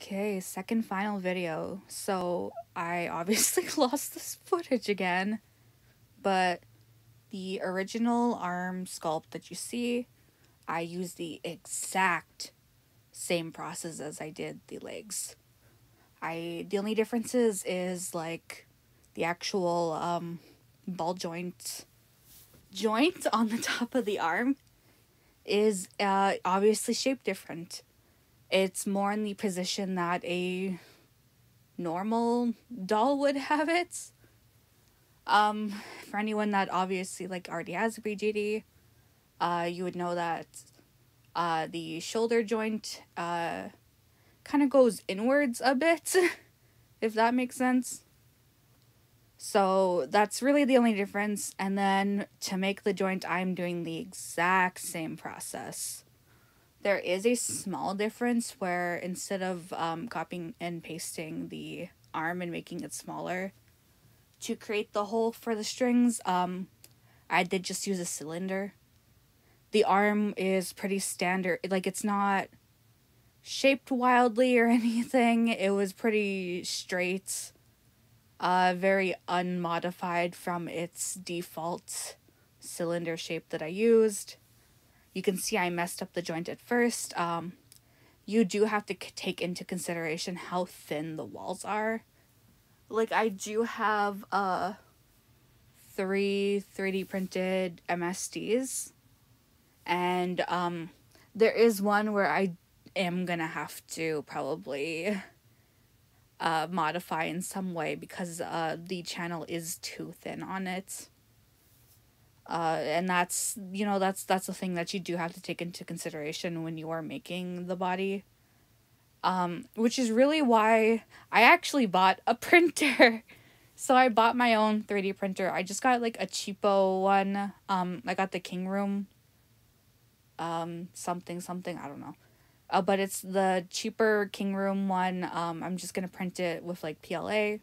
Okay, second final video. So I obviously lost this footage again, but the original arm sculpt that you see, I used the exact same process as I did the legs. I the only differences is like the actual um ball joint joint on the top of the arm is uh obviously shaped different it's more in the position that a normal doll would have it. Um, for anyone that obviously like already has a BJD, uh, you would know that uh, the shoulder joint uh, kind of goes inwards a bit, if that makes sense. So that's really the only difference. And then to make the joint, I'm doing the exact same process there is a small difference where instead of um, copying and pasting the arm and making it smaller to create the hole for the strings, um, I did just use a cylinder. The arm is pretty standard, like it's not shaped wildly or anything. It was pretty straight, uh, very unmodified from its default cylinder shape that I used. You can see I messed up the joint at first. Um, you do have to take into consideration how thin the walls are. Like I do have uh three 3D printed MSDs and um there is one where I am gonna have to probably uh modify in some way because uh the channel is too thin on it uh, and that's you know that's that's the thing that you do have to take into consideration when you are making the body. Um, which is really why i actually bought a printer. So i bought my own 3d printer. I just got like a cheapo one. Um, i got the Kingroon. Um, something something i don't know. Uh, but it's the cheaper Kingroon one. Um, i'm just gonna print it with like pla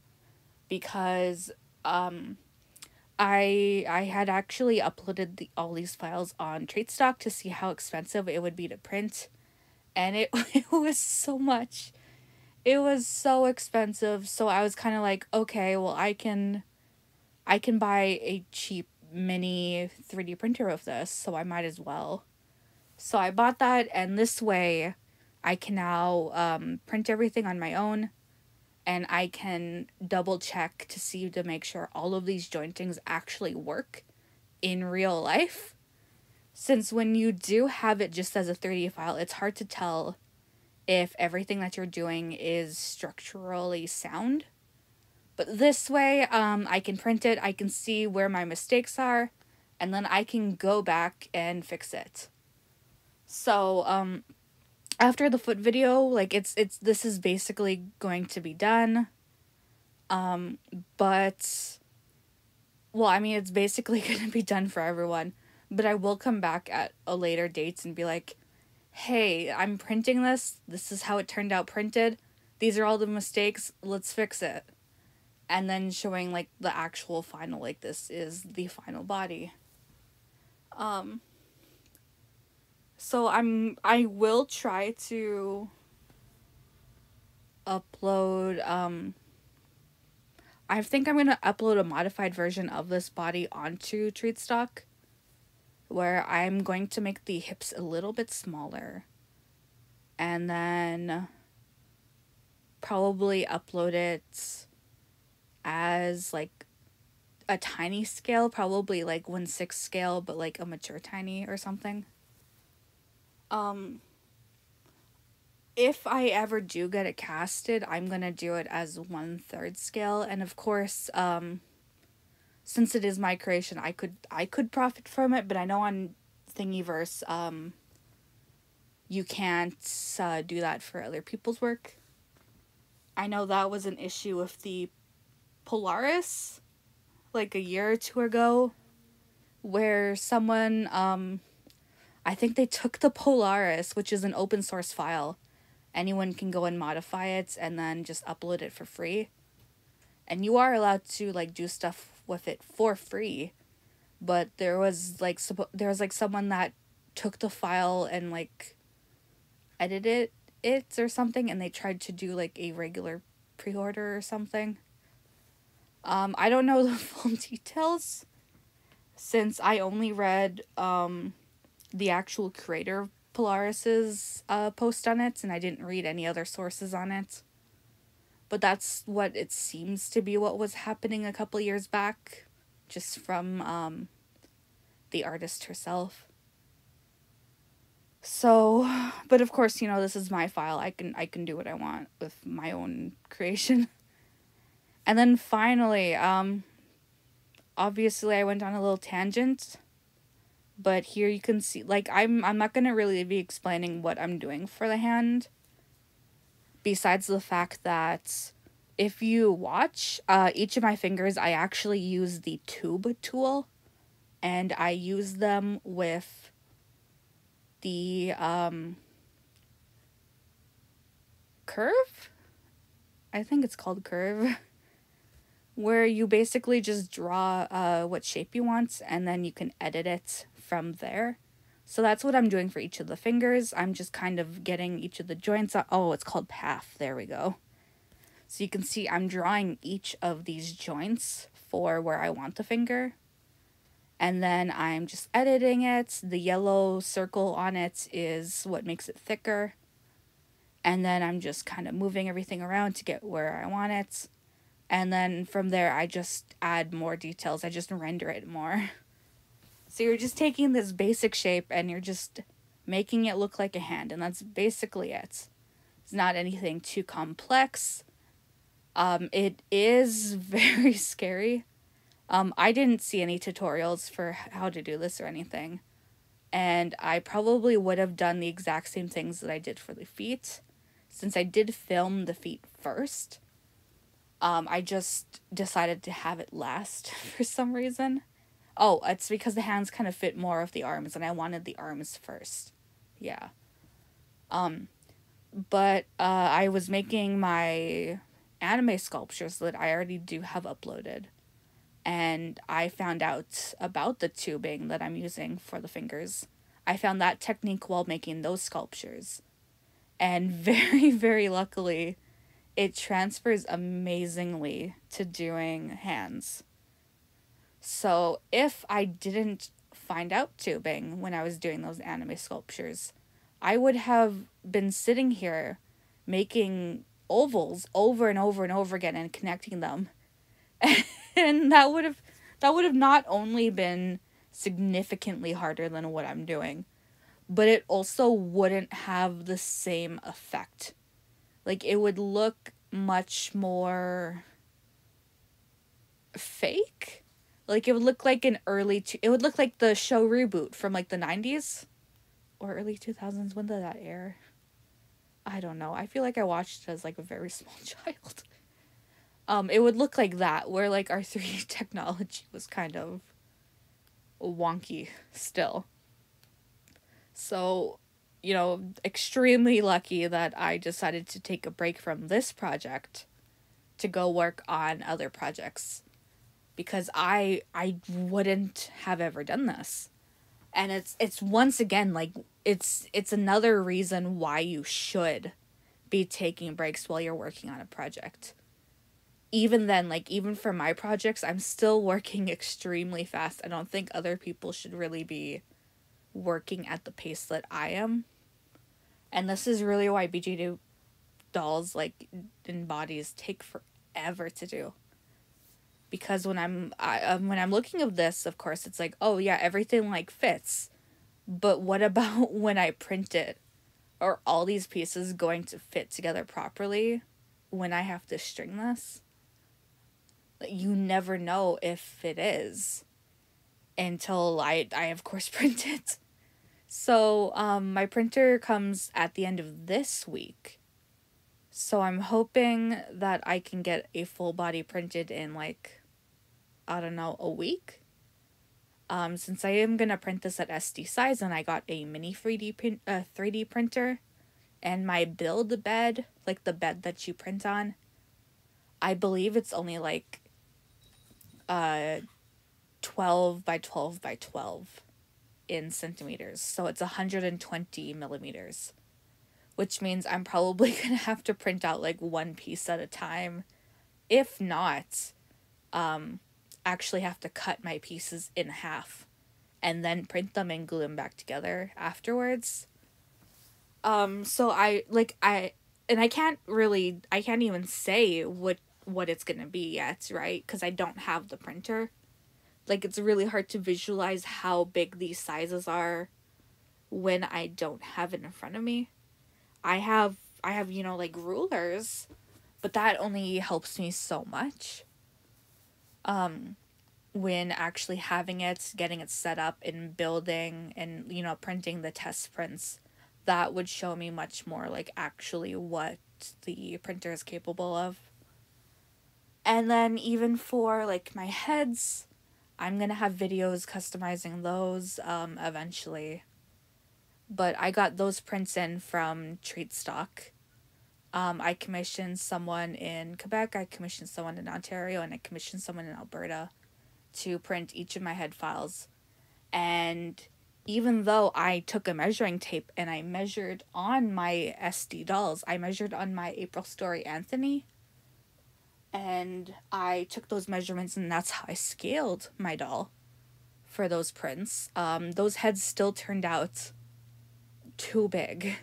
because um, I I had actually uploaded the, all these files on Treatstock to see how expensive it would be to print, and it it was so much. It was so expensive, so I was kind of like, okay, well I can, I can buy a cheap mini three D printer of this, so I might as well. So I bought that, and this way, I can now um, print everything on my own and I can double check to see to make sure all of these jointings actually work in real life. Since when you do have it just as a 3D file, it's hard to tell if everything that you're doing is structurally sound. But this way, um, I can print it, I can see where my mistakes are, and then I can go back and fix it. So, um, after the foot video, like it's it's this is basically going to be done. Um, but well, I mean it's basically going to be done for everyone, but I will come back at a later date and be like, "Hey, I'm printing this. This is how it turned out printed. These are all the mistakes. Let's fix it." And then showing like the actual final like this is the final body. Um so I'm I will try to upload um I think I'm going to upload a modified version of this body onto Treatstock where I'm going to make the hips a little bit smaller and then probably upload it as like a tiny scale, probably like 1 6 scale, but like a mature tiny or something. Um, if I ever do get it casted, I'm gonna do it as one third scale, and of course, um, since it is my creation, I could I could profit from it, but I know on Thingiverse, um, you can't uh, do that for other people's work. I know that was an issue with the Polaris, like a year or two ago, where someone um I think they took the Polaris, which is an open source file. Anyone can go and modify it and then just upload it for free. And you are allowed to like do stuff with it for free. But there was like there was like someone that took the file and like edited it it or something and they tried to do like a regular pre-order or something. Um, I don't know the full details since I only read um, the actual creator of Polaris's uh, post on it and I didn't read any other sources on it. But that's what it seems to be what was happening a couple years back, just from um, the artist herself. So, but of course, you know, this is my file. I can I can do what I want with my own creation. And then finally, um obviously I went on a little tangent, but here you can see like I'm I'm not going to really be explaining what I'm doing for the hand besides the fact that if you watch uh each of my fingers, I actually use the tube tool and I use them with the um, curve. I think it's called curve. Where you basically just draw uh, what shape you want and then you can edit it from there. So that's what I'm doing for each of the fingers. I'm just kind of getting each of the joints. Oh, it's called path. There we go. So you can see I'm drawing each of these joints for where I want the finger and then I'm just editing it. The yellow circle on it is what makes it thicker. And then I'm just kind of moving everything around to get where I want it. And then from there, I just add more details. I just render it more. So you're just taking this basic shape and you're just making it look like a hand. And that's basically it. It's not anything too complex. Um, it is very scary um, I didn't see any tutorials for how to do this or anything. And I probably would have done the exact same things that I did for the feet. Since I did film the feet first, um, I just decided to have it last for some reason. Oh, it's because the hands kind of fit more of the arms, and I wanted the arms first. Yeah. Um, but uh, I was making my anime sculptures that I already do have uploaded and I found out about the tubing that I'm using for the fingers. I found that technique while making those sculptures. And very, very luckily, it transfers amazingly to doing hands. So if I didn't find out tubing when I was doing those anime sculptures, I would have been sitting here making ovals over and over and over again and connecting them. and that would have that would have not only been significantly harder than what I'm doing, but it also wouldn't have the same effect. Like it would look much more fake. Like it would look like an early to it would look like the show reboot from like the 90s or early 2000s when did that air? I don't know. I feel like I watched it as like a very small child um, it would look like that, where like our 3D technology was kind of wonky still. So, you know, extremely lucky that I decided to take a break from this project to go work on other projects because I I wouldn't have ever done this. And it's it's once again like it's it's another reason why you should be taking breaks while you're working on a project even then, like even for my projects, I'm still working extremely fast. I don't think other people should really be working at the pace that I am. And this is really why BG dolls like in bodies take forever to do. Because when I'm I, um, when I'm looking at this, of course, it's like, oh yeah, everything like fits. But what about when I print it? Are all these pieces going to fit together properly when I have to string this? you never know if it is until I I of course print it. So um my printer comes at the end of this week. So I'm hoping that I can get a full body printed in like I don't know, a week. Um since I am going to print this at SD size and I got a mini 3D print uh 3D printer and my build bed, like the bed that you print on, I believe it's only like uh, 12 by 12 by 12 in centimeters. So it's 120 millimeters, which means I'm probably going to have to print out like one piece at a time. If not, um, actually have to cut my pieces in half and then print them and glue them back together afterwards. Um, so I like I and I can't really I can't even say what what it's going to be yet, right? Cuz I don't have the printer. Like it's really hard to visualize how big these sizes are when I don't have it in front of me. I have I have, you know, like rulers, but that only helps me so much. Um when actually having it, getting it set up and building and you know, printing the test prints, that would show me much more like actually what the printer is capable of. And then even for like my heads, I'm gonna have videos customizing those um, eventually. But I got those prints in from Treat Stock. Um, I commissioned someone in Quebec, I commissioned someone in Ontario, and I commissioned someone in Alberta to print each of my head files. And even though I took a measuring tape and I measured on my SD dolls, I measured on my April Story Anthony. And I took those measurements, and that's how I scaled my doll for those prints. Um, those heads still turned out too big.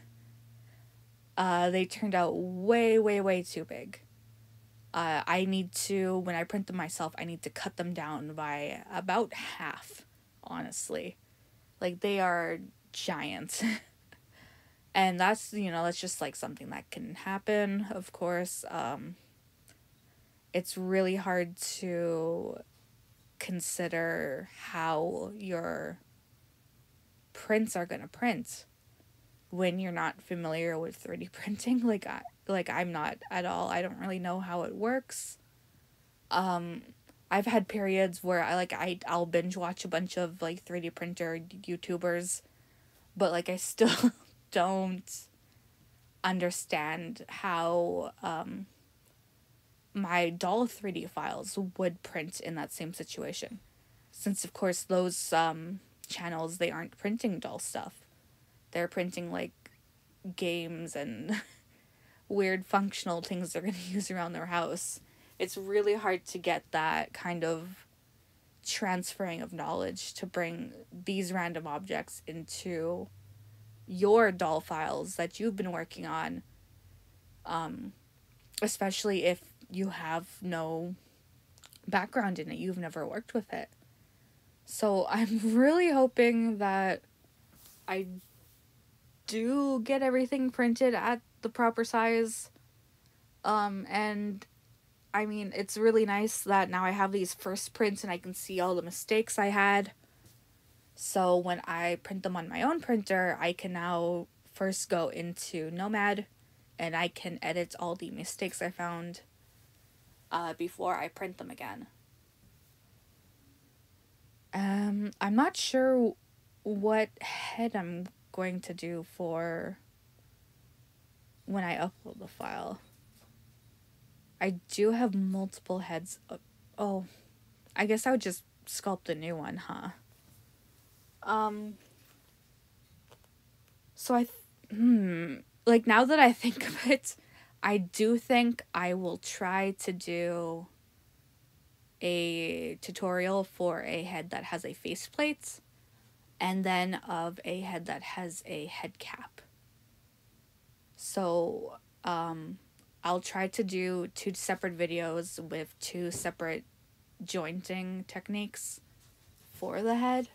Uh, they turned out way, way, way too big. Uh, I need to, when I print them myself, I need to cut them down by about half, honestly. Like, they are giant. and that's, you know, that's just like something that can happen, of course. Um, it's really hard to consider how your prints are going to print when you're not familiar with 3D printing like I like I'm not at all. I don't really know how it works. Um I've had periods where I like I I'll binge watch a bunch of like 3D printer YouTubers but like I still don't understand how um my doll 3D files would print in that same situation. Since of course those um channels they aren't printing doll stuff they're printing like games and weird functional things they're going to use around their house. It's really hard to get that kind of transferring of knowledge to bring these random objects into your doll files that you've been working on. Um, especially if you have no background in it, you've never worked with it. So I'm really hoping that I do get everything printed at the proper size. Um, and I mean, it's really nice that now I have these first prints and I can see all the mistakes I had. So when I print them on my own printer, I can now first go into Nomad and I can edit all the mistakes I found uh, before I print them again. Um, I'm not sure what head I'm going to do for when I upload the file. I do have multiple heads. Oh, I guess I would just sculpt a new one, huh? Um. So I, th- hmm, like now that I think of it, I do think I will try to do a tutorial for a head that has a face faceplate and then of a head that has a head cap. So um, I'll try to do two separate videos with two separate jointing techniques for the head.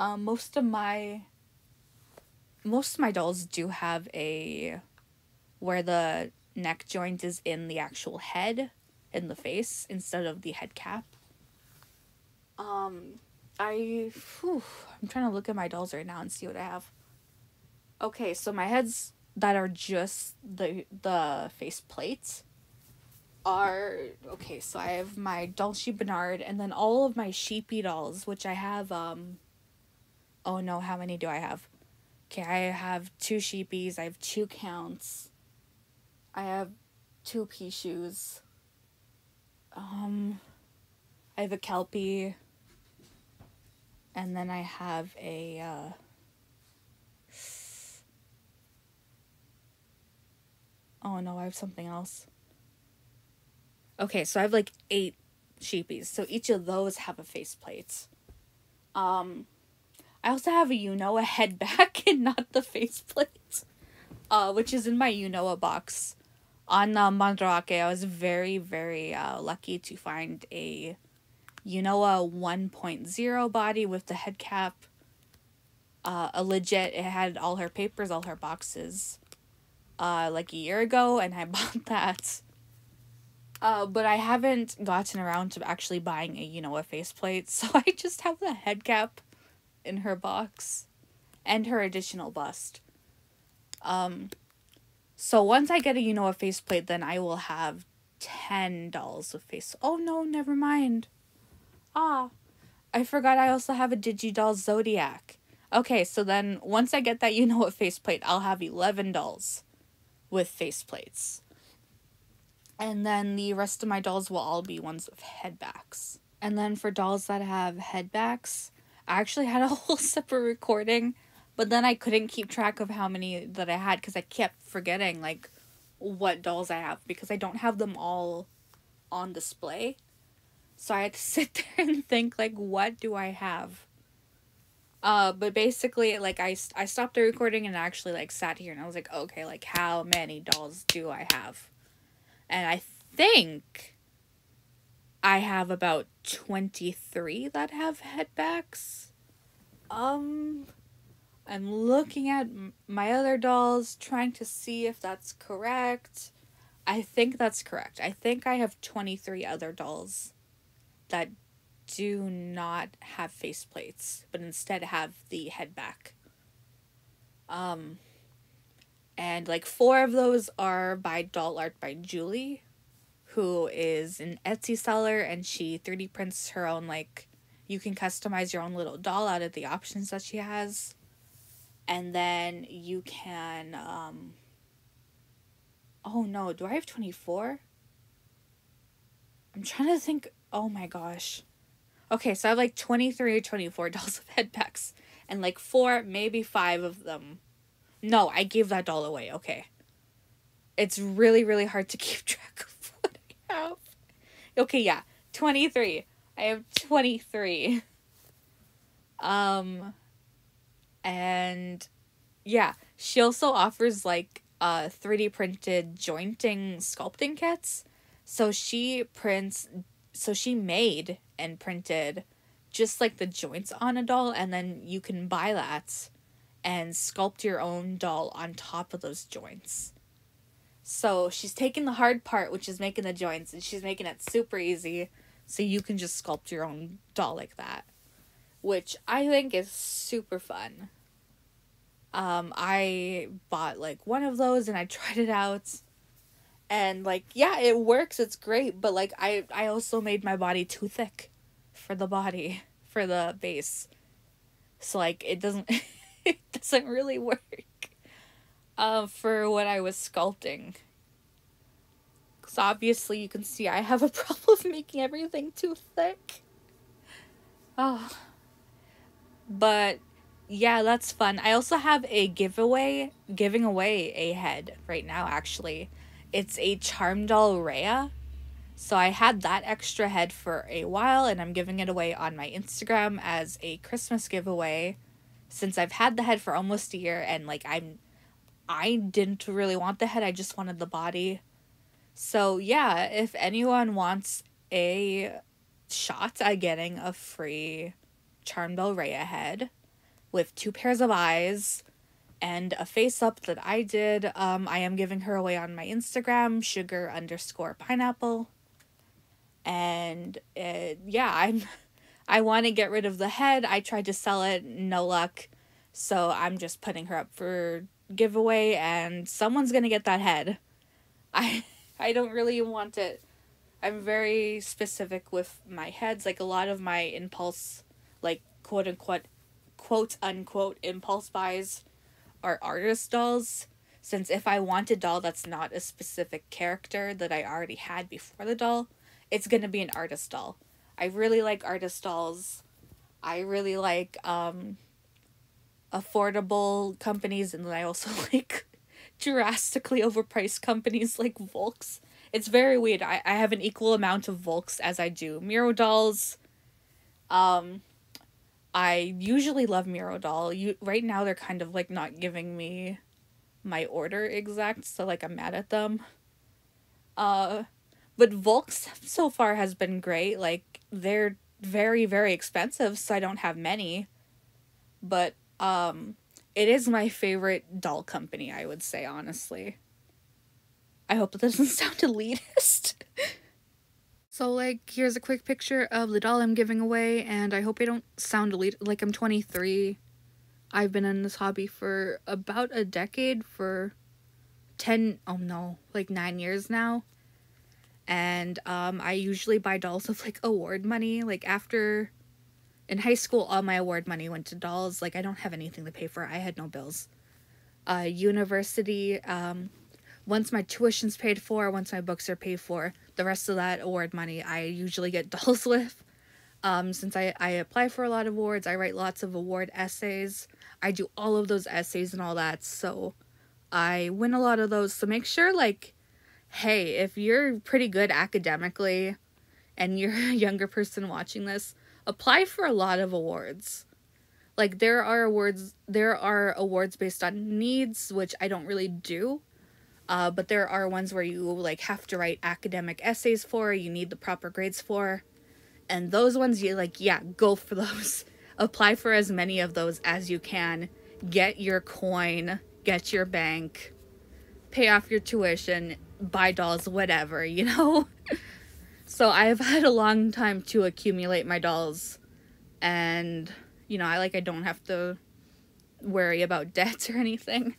Um, most of my most of my dolls do have a where the neck joint is in the actual head in the face instead of the head cap. Um, I whew, I'm trying to look at my dolls right now and see what I have. Okay, so my heads that are just the the face plates are okay, so I have my Dolce Bernard and then all of my sheepy dolls, which I have um oh no, how many do I have? Okay, I have two sheepies, I have two counts. I have two pea shoes. Um I have a kelpie and then I have a uh, Oh no, I have something else. Okay, so I have like eight sheepies. So each of those have a faceplate. Um, I also have a Unoa head back and not the faceplate, uh, which is in my Unoa box. On uh, Mandarake, I was very, very uh, lucky to find a Unoa 1.0 body with the head cap. Uh, a legit, it had all her papers, all her boxes, uh, like a year ago, and I bought that. Uh, but I haven't gotten around to actually buying a, you know, a faceplate, so I just have the head cap in her box and her additional bust. Um, so once I get a, you know, a faceplate, then I will have 10 dolls with face. Oh no, never mind. Ah, I forgot I also have a Digidoll Zodiac. Okay, so then once I get that, you know what faceplate, I'll have 11 dolls with faceplates. And then the rest of my dolls will all be ones with headbacks. And then for dolls that have headbacks, I actually had a whole separate recording, but then I couldn't keep track of how many that I had because I kept forgetting like what dolls I have because I don't have them all on display. So I had to sit there and think like what do I have? Uh, but basically, like I, I stopped the recording and actually like sat here and I was like, okay, like how many dolls do I have? And I think I have about 23 that have headbacks. Um, I'm looking at my other dolls, trying to see if that's correct. I think that's correct. I think I have 23 other dolls that do not have faceplates, but instead have the head back. Um, and like four of those are by Doll Art by Julie, who is an Etsy seller and she 3D prints her own like you can customize your own little doll out of the options that she has. And then you can um Oh no, do I have 24? I'm trying to think. Oh my gosh. Okay, so I have like 23 or 24 dolls of headbacks and like four, maybe five of them. No, I gave that doll away. Okay. It's really really hard to keep track of what I have. Okay, yeah. 23. I have 23. Um and yeah, she also offers like uh 3D printed jointing sculpting kits. So she prints so she made and printed just like the joints on a doll and then you can buy that and sculpt your own doll on top of those joints. So she's taking the hard part, which is making the joints, and she's making it super easy so you can just sculpt your own doll like that, which I think is super fun. Um, I bought like one of those and I tried it out. And like, yeah, it works, it's great, but like I I also made my body too thick for the body, for the base. So like it doesn't it doesn't really work uh, for what I was sculpting. Because obviously you can see I have a problem making everything too thick. Oh. But yeah, that's fun. I also have a giveaway, giving away a head right now actually. It's a Charm Doll Rhea. So I had that extra head for a while and I'm giving it away on my Instagram as a Christmas giveaway since I've had the head for almost a year and like I'm I didn't really want the head, I just wanted the body. So, yeah, if anyone wants a shot at getting a free Charm Doll Rhea head with two pairs of eyes and a face up that I did, um, I am giving her away on my Instagram, sugar underscore pineapple. And it, yeah, I'm I want to get rid of the head. I tried to sell it, no luck. So I'm just putting her up for giveaway and someone's going to get that head. I I don't really want it. I'm very specific with my heads. Like a lot of my impulse like quote unquote quote unquote impulse buys are artist dolls. Since if I want a doll that's not a specific character that I already had before the doll, it's gonna be an artist doll. I really like artist dolls. I really like um affordable companies and then I also like drastically overpriced companies like Volks. It's very weird. I, I have an equal amount of Volks as I do Miro dolls. Um, I usually love Miro doll. You right now they're kind of like not giving me my order exact, so like I'm mad at them. Uh, but Volks so far has been great. Like they're very very expensive, so I don't have many. But um it is my favorite doll company, I would say honestly. I hope that doesn't sound elitist. So like here's a quick picture of the doll I'm giving away and I hope I don't sound elite like I'm 23. I've been in this hobby for about a decade for 10 oh no, like 9 years now and um, I usually buy dolls with like award money. Like after in high school, all my award money went to dolls. Like I don't have anything to pay for. I had no bills. Uh, university, um, once my tuition's paid for, once my books are paid for, the rest of that award money I usually get dolls with. Um, since I, I apply for a lot of awards, I write lots of award essays. I do all of those essays and all that, so I win a lot of those. So make sure like hey, if you're pretty good academically and you're a younger person watching this, apply for a lot of awards. Like there are awards there are awards based on needs, which I don't really do. Uh, but there are ones where you like have to write academic essays for, you need the proper grades for. And those ones you like, yeah, go for those. apply for as many of those as you can. Get your coin, get your bank, pay off your tuition, buy dolls, whatever, you know? so I've had a long time to accumulate my dolls and you know, I like I don't have to worry about debts or anything.